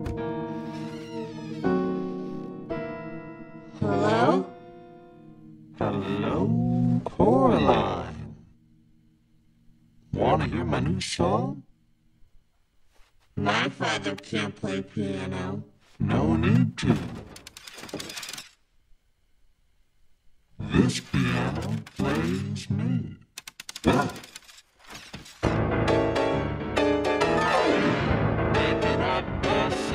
Hello? Hello, Coraline. Wanna hear my new song? My father can't play piano. No need to. This piano plays me.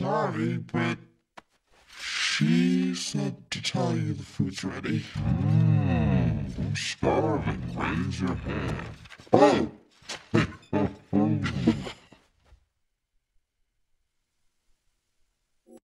sorry, but she said to tell you the food's ready. Mmm, I'm starving. Raise your hand. Oh,